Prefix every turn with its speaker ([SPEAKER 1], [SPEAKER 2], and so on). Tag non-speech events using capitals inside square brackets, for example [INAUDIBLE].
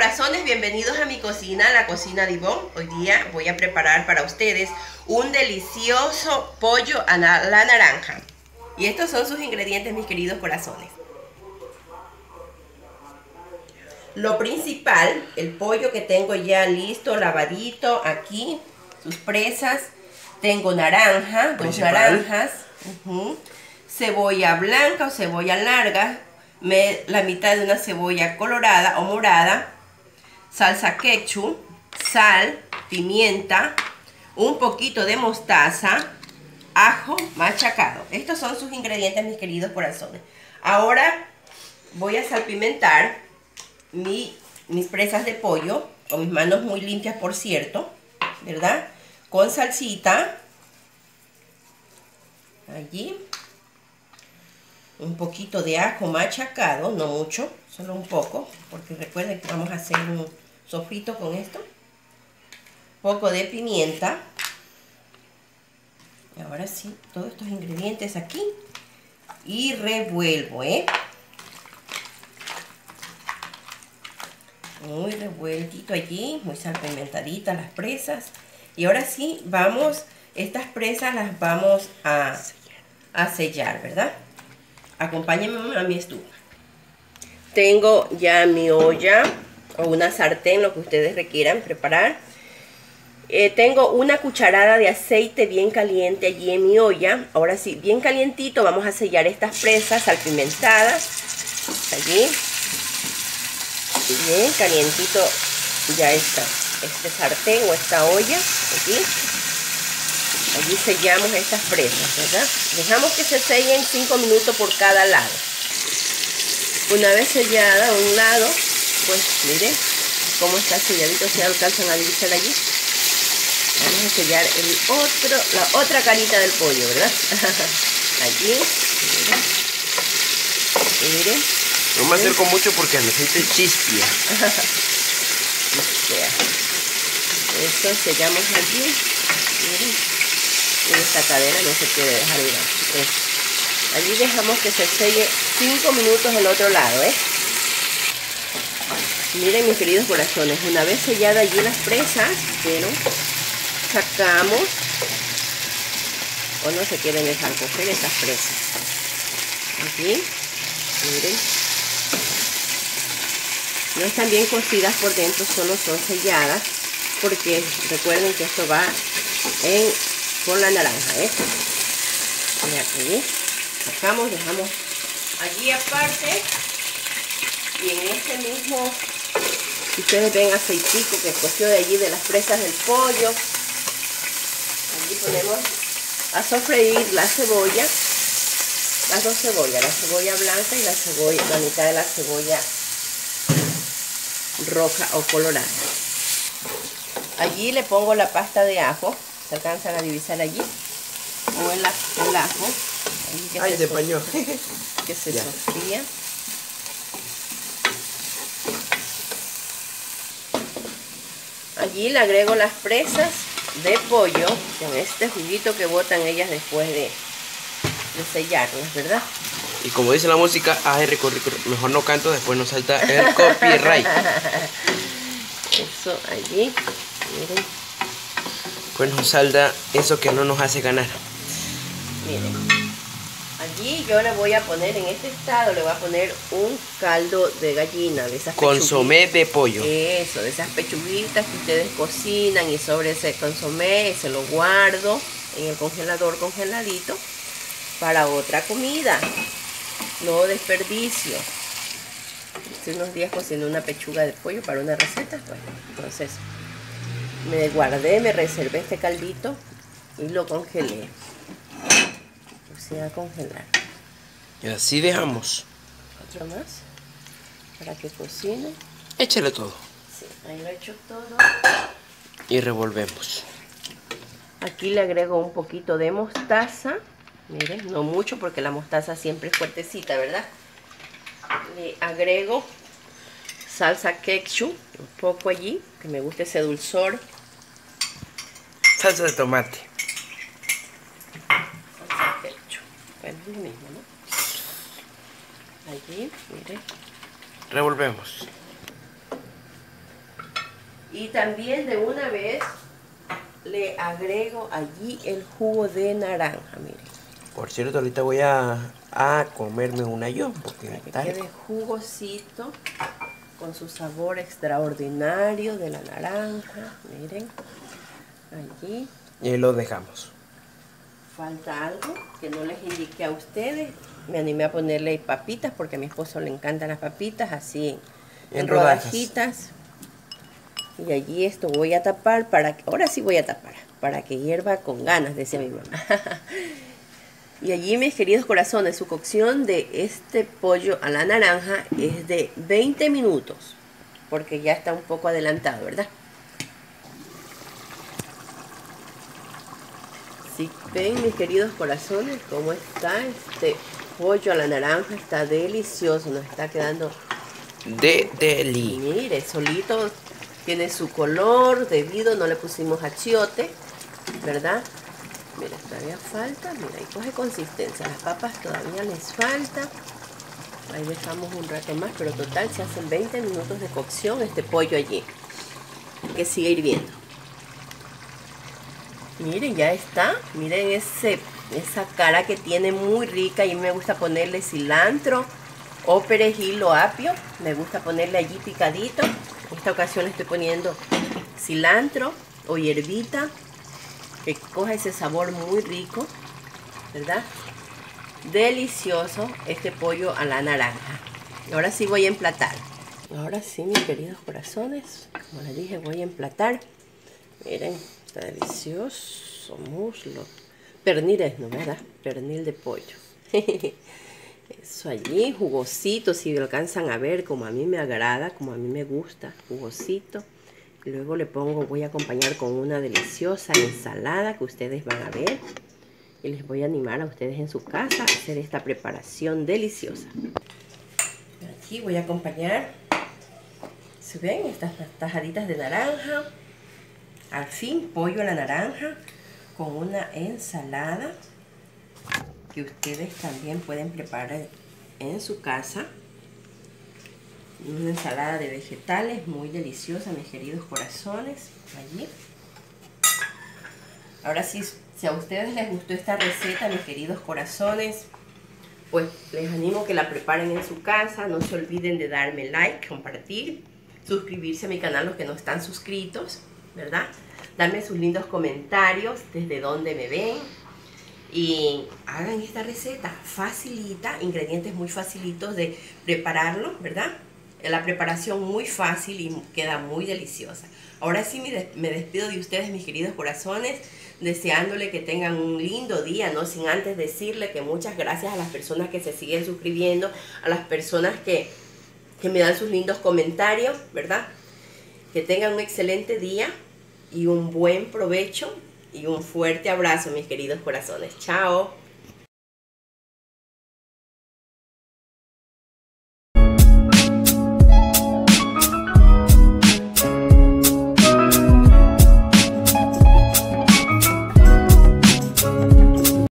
[SPEAKER 1] corazones, bienvenidos a mi cocina, la cocina de Ivonne. Hoy día voy a preparar para ustedes un delicioso pollo a la naranja. Y estos son sus ingredientes, mis queridos corazones. Lo principal, el pollo que tengo ya listo, lavadito, aquí, sus presas. Tengo naranja, dos naranjas, cebolla blanca o cebolla larga, la mitad de una cebolla colorada o morada, salsa ketchup, sal, pimienta, un poquito de mostaza, ajo machacado. Estos son sus ingredientes, mis queridos corazones. Ahora voy a salpimentar mi, mis presas de pollo, con mis manos muy limpias, por cierto, ¿verdad? Con salsita. Allí un poquito de ajo machacado, no mucho, solo un poco, porque recuerden que vamos a hacer un sofrito con esto. Poco de pimienta. Y ahora sí, todos estos ingredientes aquí. Y revuelvo, ¿eh? Muy revueltito allí, muy salpimentaditas las presas. Y ahora sí, vamos, estas presas las vamos a, a sellar, ¿verdad? Acompáñenme a mi estufa. Tengo ya mi olla o una sartén, lo que ustedes requieran preparar. Eh, tengo una cucharada de aceite bien caliente allí en mi olla. Ahora sí, bien calientito, vamos a sellar estas presas salpimentadas. Allí. Bien calientito ya está este sartén o esta olla. Aquí. Allí sellamos estas presas, ¿verdad? Dejamos que se sellen 5 minutos por cada lado. Una vez sellada un lado, pues miren cómo está selladito, si alcanzan a divisar allí. Vamos a sellar el otro, la otra carita del pollo, ¿verdad? [LAUGHS] allí, miren.
[SPEAKER 2] miren. No me acerco mucho porque el aceite chispia. [LAUGHS]
[SPEAKER 1] chispia. Esto sellamos allí. Miren en esta cadena no se puede dejar ir. Allí dejamos que se selle 5 minutos el otro lado ¿eh? miren mis queridos corazones una vez sellada allí las presas pero sacamos o no se quieren dejar coger esas presas. Aquí miren. No están bien cocidas por dentro solo son selladas porque recuerden que esto va en con la naranja, ¿eh? aquí, sacamos, dejamos allí aparte y en este mismo, si ustedes ven aceitico que cogió de allí de las presas del pollo, allí ponemos a sofreír la cebolla, las dos cebollas, la cebolla blanca y la cebolla, la mitad de la cebolla roja o colorada. Allí le pongo la pasta de ajo se alcanzan a divisar allí o el, el ajo
[SPEAKER 2] que Ay, se de paño. [LAUGHS]
[SPEAKER 1] que se sofría allí le agrego las presas de pollo con este juguito que botan ellas después de, de sellarlas, ¿verdad?
[SPEAKER 2] Y como dice la música, AR, mejor no canto, después nos salta el copyright. [LAUGHS]
[SPEAKER 1] Eso allí, miren
[SPEAKER 2] pues nos salda eso que no nos hace ganar.
[SPEAKER 1] Miren, allí yo le voy a poner, en este estado le voy a poner un caldo de gallina, de esas
[SPEAKER 2] Consomé de pollo.
[SPEAKER 1] Eso, de esas pechuguitas que ustedes cocinan y sobre ese consomé se lo guardo en el congelador congeladito para otra comida. No desperdicio. Hace unos días cocinando una pechuga de pollo para una receta, pues entonces me guardé, me reservé este caldito y lo congelé. Puse a congelar.
[SPEAKER 2] Y así dejamos.
[SPEAKER 1] Otro más para que cocine.
[SPEAKER 2] Échale todo.
[SPEAKER 1] Sí, ahí lo he hecho todo.
[SPEAKER 2] Y revolvemos.
[SPEAKER 1] Aquí le agrego un poquito de mostaza. Miren, no mucho porque la mostaza siempre es fuertecita, ¿verdad? Le agrego salsa ketchup, un poco allí, que me guste ese dulzor.
[SPEAKER 2] Salsa de tomate.
[SPEAKER 1] Salsa ketchup. Bueno, es lo mismo, ¿no? Allí, mire.
[SPEAKER 2] Revolvemos.
[SPEAKER 1] Y también de una vez le agrego allí el jugo de naranja, miren.
[SPEAKER 2] Por cierto, ahorita voy a, a comerme una yo, porque
[SPEAKER 1] que
[SPEAKER 2] tal.
[SPEAKER 1] quede jugosito con su sabor extraordinario de la naranja. Miren, allí
[SPEAKER 2] Y ahí lo dejamos.
[SPEAKER 1] falta algo que no les indiqué a ustedes. Me animé a ponerle papitas porque a mi esposo le encantan las papitas así en,
[SPEAKER 2] rodajas.
[SPEAKER 1] rodajitas. Y allí esto voy a tapar para que, ahora sí voy a tapar, para que hierva con ganas, decía mi mamá. [LAUGHS] y allí, mis queridos corazones, su cocción de este pollo a la naranja es de 20 minutos, porque ya está un poco adelantado, ¿verdad? Si ven, mis queridos corazones, cómo está este pollo a la naranja, está delicioso, nos está quedando
[SPEAKER 2] De deli.
[SPEAKER 1] Mire, solito tiene su color debido, no le pusimos achiote, ¿verdad? Mira, todavía falta, mira, ahí coge consistencia. Las papas todavía les falta. Ahí dejamos un rato más, pero total se hacen 20 minutos de cocción este pollo allí. Que sigue hirviendo. Miren, ya está. Miren ese, esa cara que tiene muy rica. Y me gusta ponerle cilantro o perejil o apio. Me gusta ponerle allí picadito. En esta ocasión estoy poniendo cilantro o hierbita. Que coja ese sabor muy rico. ¿Verdad? Delicioso este pollo a la naranja. Ahora sí voy a emplatar. Ahora sí, mis queridos corazones. Como les dije, voy a emplatar. Miren, está delicioso muslo. Pernil es, ¿no? ¿Verdad? Pernil de pollo. [LAUGHS] Eso allí, jugosito, si alcanzan a ver como a mí me agrada, como a mí me gusta, jugosito. Luego le pongo, voy a acompañar con una deliciosa ensalada que ustedes van a ver. Y les voy a animar a ustedes en su casa a hacer esta preparación deliciosa. Aquí voy a acompañar, ¿se ven? Estas tajaditas de naranja. Al fin, pollo a la naranja con una ensalada que ustedes también pueden preparar en su casa. Una ensalada de vegetales muy deliciosa, mis queridos corazones. Allí. Ahora sí, si a ustedes les gustó esta receta, mis queridos corazones, pues les animo que la preparen en su casa. No se olviden de darme like, compartir, suscribirse a mi canal los que no están suscritos, ¿verdad? Darme sus lindos comentarios desde donde me ven. Y hagan esta receta facilita, ingredientes muy facilitos de prepararlo, ¿verdad? La preparación muy fácil y queda muy deliciosa. Ahora sí me des- me despido de ustedes, mis queridos corazones, deseándole que tengan un lindo día, no sin antes decirle que muchas gracias a las personas que se siguen suscribiendo, a las personas que, que me dan sus lindos comentarios, ¿verdad? Que tengan un excelente día y un buen provecho y un fuerte abrazo, mis queridos corazones. Chao.